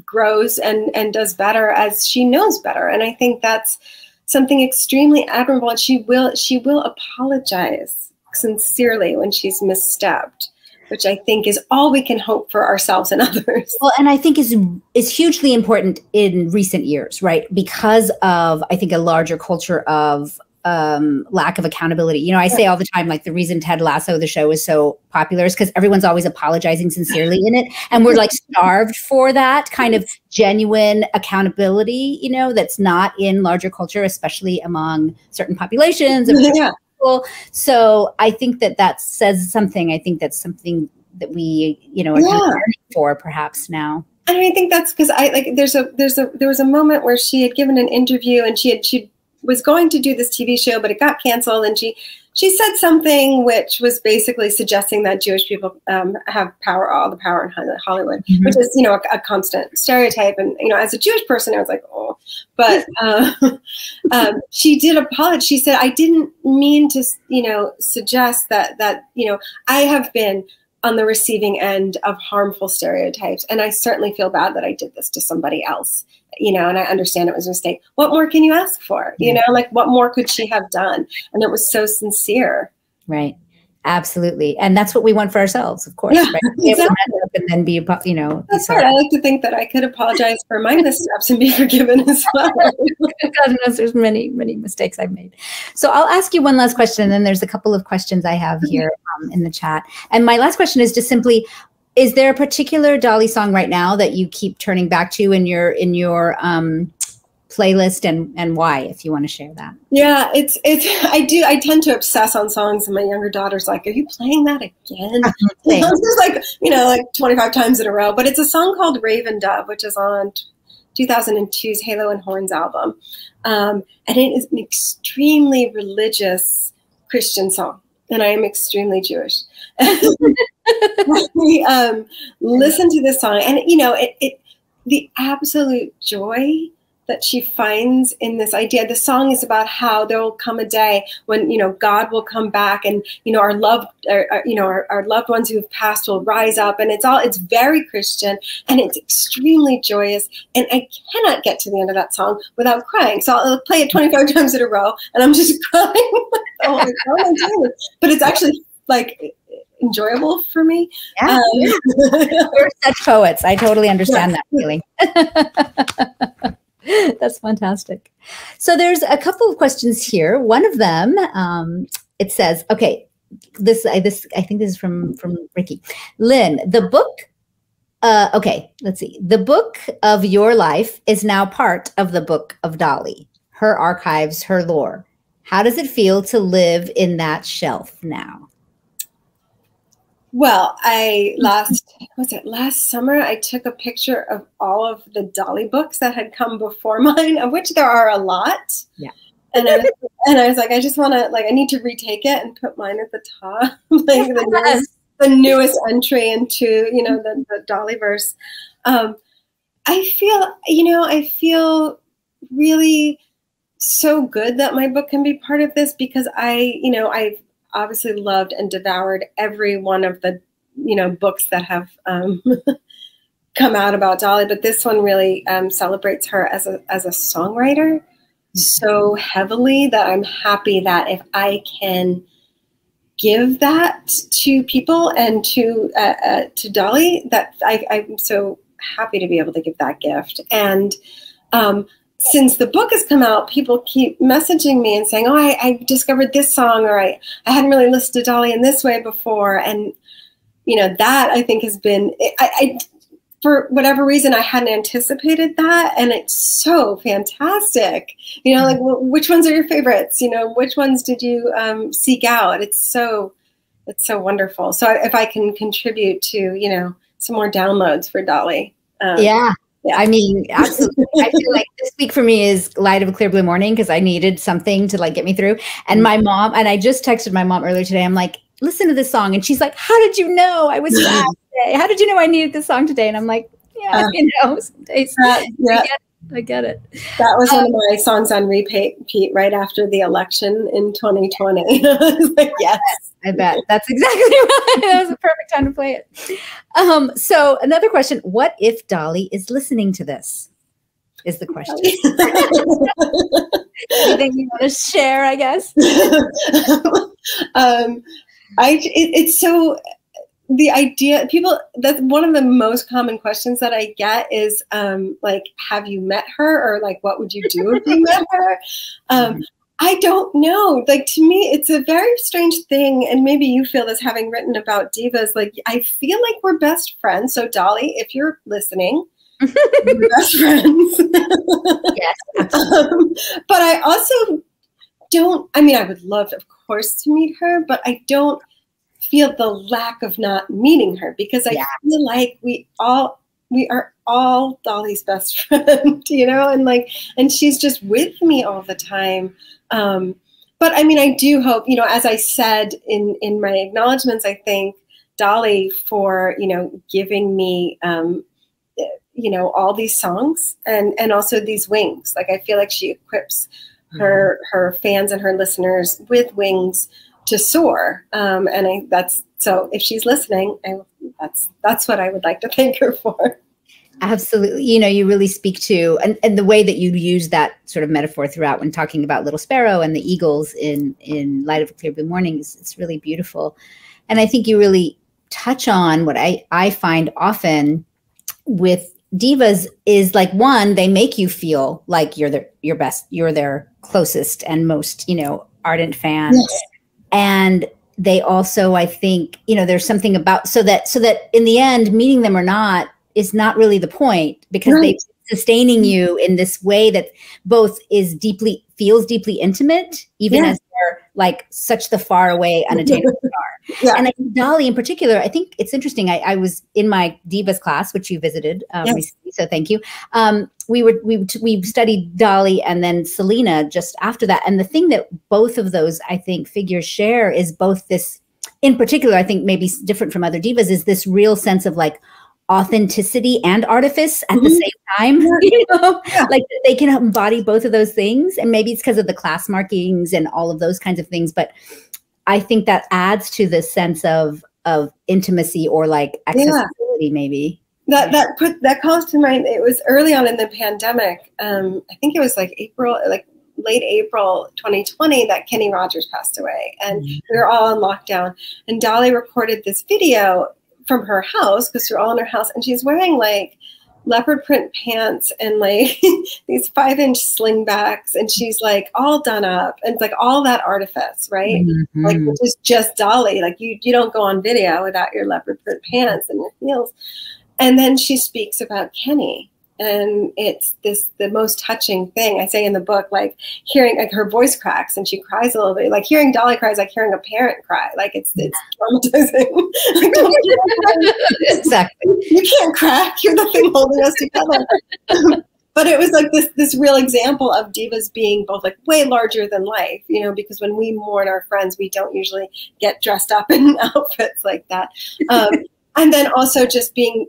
grows and and does better as she knows better. And I think that's something extremely admirable. And she will she will apologize sincerely when she's misstepped which I think is all we can hope for ourselves and others. Well, and I think is is hugely important in recent years, right? Because of I think a larger culture of um, lack of accountability. You know, I say all the time, like the reason Ted Lasso, the show, is so popular is because everyone's always apologizing sincerely in it. And we're like starved for that kind of genuine accountability, you know, that's not in larger culture, especially among certain populations. yeah people. So I think that that says something. I think that's something that we, you know, are yeah. for perhaps now. And I think that's because I like there's a there's a there was a moment where she had given an interview and she had she was going to do this TV show, but it got canceled and she she said something which was basically suggesting that Jewish people um, have power, all the power in Hollywood, mm-hmm. which is you know a, a, constant stereotype. And you know, as a Jewish person, I was like, oh. But uh, um, she did apologize. She said, I didn't mean to, you know, suggest that that you know I have been on the receiving end of harmful stereotypes, and I certainly feel bad that I did this to somebody else you know, and I understand it was a mistake. What more can you ask for? You know, like what more could she have done? And it was so sincere. Right. Absolutely. And that's what we want for ourselves, of course. Yeah, right? exactly. And then be, you know, that's right. I like to think that I could apologize for my missteps and be forgiven as well. God knows there's many, many mistakes I've made. So I'll ask you one last question. And then there's a couple of questions I have mm-hmm. here um, in the chat. And my last question is just simply, is there a particular Dolly song right now that you keep turning back to in your in your um, playlist and and why if you want to share that yeah it's it's i do i tend to obsess on songs and my younger daughter's like are you playing that again it's like you know like 25 times in a row but it's a song called raven dove which is on 2002's Halo and Horns album. Um, and it is an extremely religious Christian song. And I am extremely Jewish. we um, listen to this song, and you know, it, it the absolute joy that she finds in this idea. The song is about how there will come a day when you know God will come back, and you know our loved, our, our, you know our, our loved ones who have passed will rise up, and it's all it's very Christian and it's extremely joyous. And I cannot get to the end of that song without crying. So I'll play it 25 times in a row, and I'm just crying. Oh my God, but it's actually like enjoyable for me. Yeah. Um, We're such poets. I totally understand that feeling. That's fantastic. So there's a couple of questions here. One of them, um, it says, okay, this I this I think this is from from Ricky. Lynn, the book uh, okay, let's see. The book of your life is now part of the book of Dolly, her archives, her lore. How does it feel to live in that shelf now? Well, I last was it last summer I took a picture of all of the Dolly books that had come before mine, of which there are a lot. Yeah. And I, and I was like, I just want to like I need to retake it and put mine at the top, like the newest, the newest entry into you know the, the Dollyverse. Um, I feel you know I feel really so good that my book can be part of this because I you know I've obviously loved and devoured every one of the you know books that have um, come out about Dolly, but this one really um, celebrates her as a as a songwriter mm-hmm. so heavily that I'm happy that if I can give that to people and to uh, uh, to Dolly, that I, I'm so happy to be able to give that gift and. Um, since the book has come out, people keep messaging me and saying, "Oh, I, I, discovered this song," or "I I hadn't really listened to Dolly in this way before," and you know that I think has been I, I for whatever reason I hadn't anticipated that, and it's so fantastic. You know, like which ones are your favorites? You know, which ones did you um, seek out? It's so it's so wonderful. So if I can contribute to you know some more downloads for Dolly, um, yeah. I mean, absolutely. I feel like this week for me is light of a clear blue morning because I needed something to like get me through. And mm-hmm. my mom, and I just texted my mom earlier today. I'm like, listen to this song. And she's like, How did you know I was sad today? How did you know I needed this song today? And I'm like, Yeah, uh, you know, some days. Uh, yeah. I get it. That was um, one of um, my songs on repeat Pete, right after the election in 2020. like, yes. I bet that's exactly right. that was a perfect time to play it. Um, so another question: What if Dolly is listening to this? Is the question. Anything you want to share? I guess. um, I it, it's so the idea people that's one of the most common questions that i get is um, like have you met her? or like what would you do if you met her? Um, mm-hmm. i don't know. Like to me it's a very strange thing and maybe you feel this having written about divas like i feel like we're best friends. So dolly if you're listening we're best friends. Yes. Um, but i also don't i mean i would love of course to meet her but i don't feel the lack of not meeting her because I yeah. feel like we all we are all Dolly's best friend, you know, and like and she's just with me all the time. Um, but I mean, I do hope, you know, as I said in in my acknowledgments, I thank Dolly for you know giving me um, you know all these songs and and also these wings. Like I feel like she equips her mm-hmm. her fans and her listeners with wings to soar. Um, and I, that's so if she's listening, I, that's that's what I would like to thank her for. Absolutely. You know, you really speak to and, and the way that you use that sort of metaphor throughout when talking about Little Sparrow and the eagles in in Light of a Clear Blue Morning is it's really beautiful. And I think you really touch on what I, I find often with divas is like one, they make you feel like you're their your best, you're their closest and most, you know, ardent fan. Yes and they also i think you know there's something about so that so that in the end meeting them or not is not really the point because right. they sustaining you in this way that both is deeply feels deeply intimate even yeah. as they're like such the far away unattainable star. Yeah. And I think Dolly in particular, I think it's interesting. I, I was in my divas class, which you visited um, yes. recently, so thank you. Um, we were we we studied Dolly and then Selena just after that, and the thing that both of those I think figures share is both this, in particular, I think maybe different from other divas, is this real sense of like authenticity and artifice at mm-hmm. the same time you know yeah. like they can embody both of those things and maybe it's because of the class markings and all of those kinds of things but i think that adds to the sense of of intimacy or like accessibility yeah. maybe that that put that calls to mind it was early on in the pandemic um i think it was like april like late April 2020 that Kenny Rogers passed away. And mm-hmm. we were all in lockdown. And Dolly recorded this video from her house because we're all in her house, and she's wearing like leopard print pants and like these five inch slingbacks and she's like all done up and it's like all that artifice right? Mm-hmm. like which is just dolly. Like you you don't go on video without your leopard print pants and your heels. And then she speaks about kenny and it's this the most touching thing. I say in the book like hearing like her voice cracks and she cries a little bit. Like hearing dolly cries like hearing a parent cry. Like it's it's traumatizing. Exactly. You can't crack. You're the thing holding us together. But it was like this this real example of divas being both like way larger than life you know because when we mourn our friends we don't usually get dressed up in outfits like that. Um, and then also just being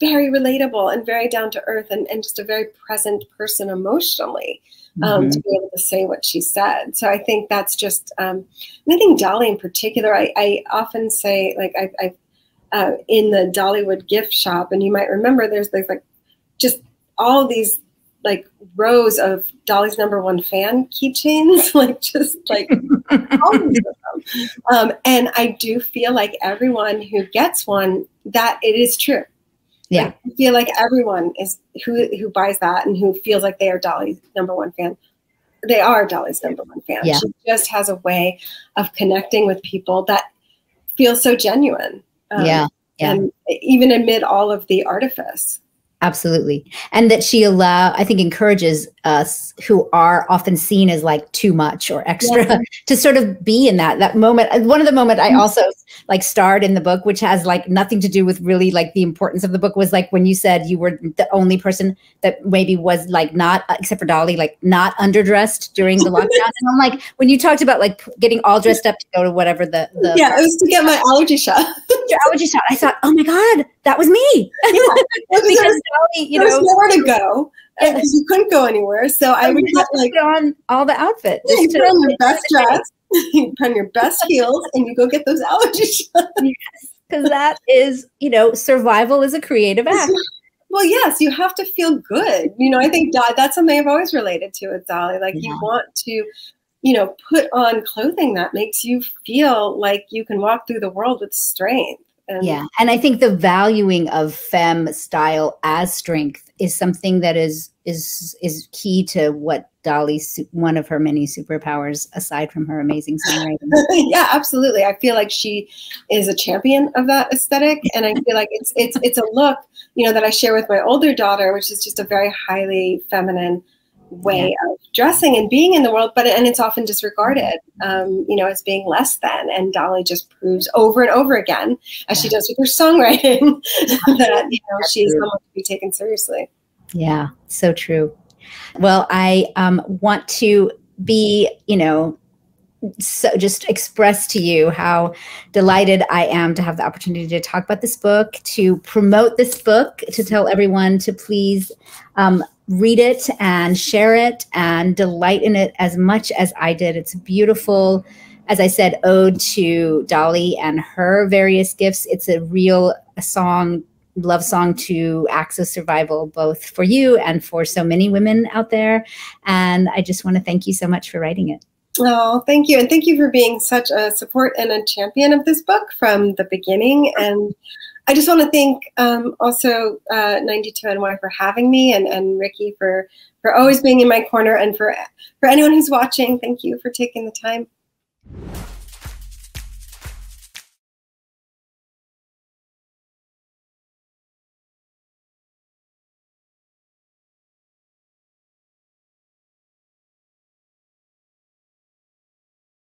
very relatable and very down to earth and, and just a very present person emotionally um, mm-hmm. to be able to say what she said. So I think that's just, um, I think Dolly in particular, I, I often say, like, I, I uh, in the Dollywood gift shop, and you might remember there's, there's like just all these like rows of Dolly's number one fan keychains, like just like all of them. Um, and I do feel like everyone who gets one, that it is true yeah. I feel like everyone is who who buys that and who feels like they are Dolly's number one fan. They are Dolly's number one fan. Yeah. She just has a way of connecting with people that feels so genuine. Um, yeah. Yeah. And even amid all of the artifice. Absolutely. And that she allow I think encourages us who are often seen as like too much or extra yeah. to sort of be in that that moment. One of the moment I mm-hmm. also like starred in the book, which has like nothing to do with really like the importance of the book was like when you said you were the only person that maybe was like not uh, except for Dolly, like not underdressed during the lockdown. and I'm like, when you talked about like getting all dressed up to go to whatever the, the Yeah, it was to get my allergy shot. your allergy shot. I thought, oh my God, that was me. Yeah, because Dolly, you know nowhere to go because you couldn't go anywhere. So I would get like on all the outfits. Yeah, you put on your best dress, you put on your best heels, and you go get those allergy shots. Yes, because that is, you know, survival is a creative act. Well, yes, you have to feel good. You know, I think that's something I've always related to with Dolly. Like yeah. you want to, you know, put on clothing that makes you feel like you can walk through the world with strength. And yeah. And I think the valuing of femme style as strength is something that is is is key to what Dolly's one of her many superpowers aside from her amazing songwriting. yeah, absolutely. I feel like she is a champion of that aesthetic and I feel like it's it's it's a look, you know, that I share with my older daughter which is just a very highly feminine way yeah. of dressing and being in the world, but and it's often disregarded, um, you know, as being less than. And Dolly just proves over and over again, as yeah. she does with her songwriting, that you know she's someone to be taken seriously. Yeah, so true. Well, I um, want to be, you know, so just express to you how delighted I am to have the opportunity to talk about this book, to promote this book, to tell everyone to please um, read it and share it and delight in it as much as I did. It's beautiful, as I said, ode to Dolly and her various gifts. It's a real a song, love song to access survival, both for you and for so many women out there. And I just want to thank you so much for writing it. Oh, thank you. And thank you for being such a support and a champion of this book from the beginning. And I just want to thank um, also uh, 92NY for having me and, and Ricky for, for always being in my corner and for, for anyone who's watching, thank you for taking the time.